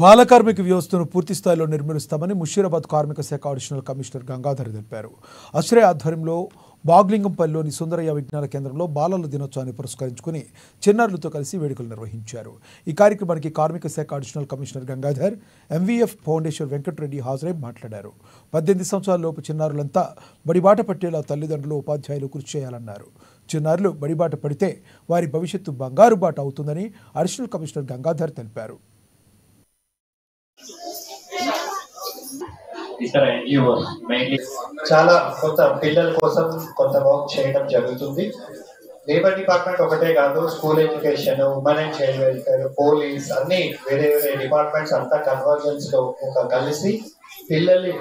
బాల కార్మిక వ్యవస్థను పూర్తి స్థాయిలో నిర్మూలిస్తామని ముషీరాబాద్ కార్మిక శాఖ అడిషనల్ కమిషనర్ గంగాధర్ తెలిపారు. అశ్రయ ఆధ్వర్యంలో బాగ్లింగంపల్లిలోని సుందరయ్య విజ్ఞాన కేంద్రంలో బాలల దినోత్సవాన్ని పురస్కరించుకుని చిన్నారులతో కలిసి వేడుకలు నిర్వహించారు. ఈ కార్యక్రమానికి కార్మిక శాఖ additional commissioner Gangadhar MVF foundation Venkatareddy హాజరై మాట్లాడారు. పద్దెనిమిది సంవత్సరాలలోపు చిన్నారులంతా బడిబాట పట్టేలా తల్లిదండ్రులు ఉపాధ్యాయులు కృషి చేయాలన్నారు. చిన్నారులు బడిబాట పడితే వారి భవిష్యత్తు బంగారు బాట అవుతుందని అడిషనల్ కమిషనర్ గంగాధర్ తెలిపారు. ఇతర ఎన్జిఓస్ మెయిన్లీ చాలా కొంత పిల్లల కోసం కొంత వర్క్ చేయడం జరుగుతుంది. లేబర్ డిపార్ట్మెంట్ ఒకటే కాదు school education women and child welfare police అన్ని వేరే వేరే డిపార్ట్మెంట్స్ అంతా కన్వర్జెన్స్లో ఒక కలిసి పిల్లల్ని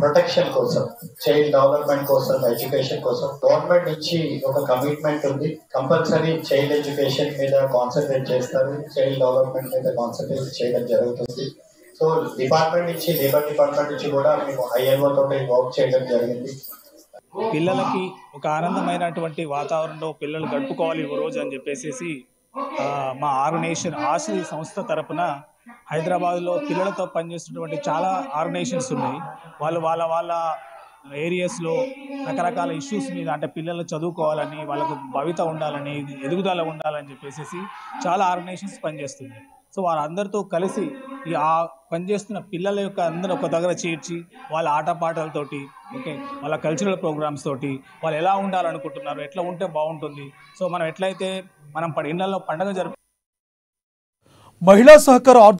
ప్రొటెక్షన్ కోసం చైల్డ్ డెవలప్మెంట్ కోసం ఎడ్యుకేషన్ కోసం గవర్నమెంట్ నుంచి ఒక కమిట్మెంట్ ఉంది. కంపల్సరీ చైల్డ్ ఎడ్యుకేషన్ మీద కాన్సన్ట్రేట్ చేస్తారు. చైల్డ్ డెవలప్మెంట్ మీద కాన్సన్ట్రేట్ చేయడం జరుగుతుంది. సో డిపార్ట్మెంట్ నుంచి లేబర్ డిపార్ట్మెంట్ నుంచి కూడా మేము ఐఎల్ఓ తోటి వర్క్ చేయడం జరిగింది. పిల్లలకి ఒక ఆనందమైనటువంటి వాతావరణంలో పిల్లలు గడుపుకోవాలి ఒక రోజు అని చెప్పేసి మా ఆర్గనైజేషన్ ఆశ్రీ సంస్థ తరపున హైదరాబాద్లో పిల్లలతో పనిచేస్తున్నటువంటి చాలా ఆర్గనైజేషన్స్ ఉన్నాయి. వాళ్ళు వాళ్ళ వాళ్ళ ఏరియాస్లో రకరకాల ఇష్యూస్ మీద అంటే పిల్లలు చదువుకోవాలని వాళ్ళకు భవిత ఉండాలని ఎదుగుదల ఉండాలని చెప్పేసి చాలా ఆర్గనైజేషన్స్ పనిచేస్తున్నాయి. సో వారందరితో కలిసి ఈ ఆ పనిచేస్తున్న పిల్లల యొక్క అందరూ ఒక దగ్గర చేర్చి వాళ్ళ ఆటపాటలతోటి ఓకే వాళ్ళ కల్చరల్ ప్రోగ్రామ్స్ తోటి వాళ్ళు ఎలా ఉండాలనుకుంటున్నారు ఎట్లా ఉంటే బాగుంటుంది. సో మనం ఎట్లయితే మనం ప- ఇళ్ళలో పండగ జరుపు మహిళా సహకార